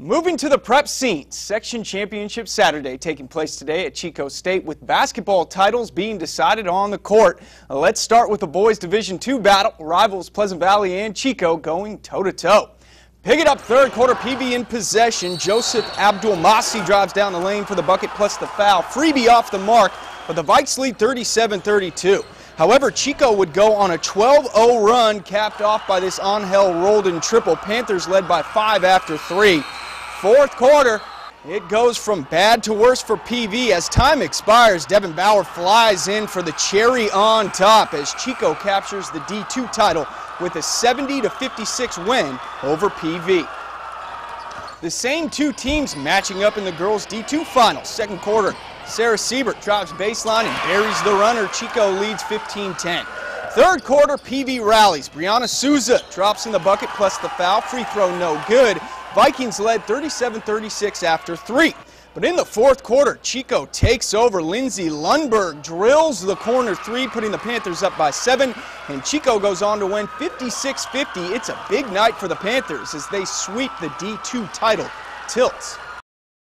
Moving to the prep scene, section championship Saturday taking place today at Chico State with basketball titles being decided on the court. Uh, let's start with the boys division two battle. Rivals Pleasant Valley and Chico going toe to toe. Pick it up third quarter PV in possession. Joseph Abdul Masi drives down the lane for the bucket plus the foul. Freebie off the mark, but the Vikes lead 37-32. However, Chico would go on a 12-0 run capped off by this Angel Roldan triple. Panthers led by five after three. Fourth quarter, it goes from bad to worse for PV. As time expires, Devin Bauer flies in for the cherry on top as Chico captures the D2 title with a 70 56 win over PV. The same two teams matching up in the girls D2 finals. Second quarter, Sarah Siebert drives baseline and buries the runner. Chico leads 15-10. Third quarter, PV rallies. Brianna Souza drops in the bucket plus the foul. Free throw no good. Vikings led 37-36 after three. But in the fourth quarter, Chico takes over. Lindsey Lundberg drills the corner three, putting the Panthers up by seven. And Chico goes on to win 56-50. It's a big night for the Panthers as they sweep the D2 title. Tilts